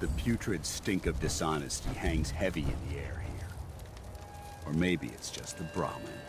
The putrid stink of dishonesty hangs heavy in the air here. Or maybe it's just the Brahmin.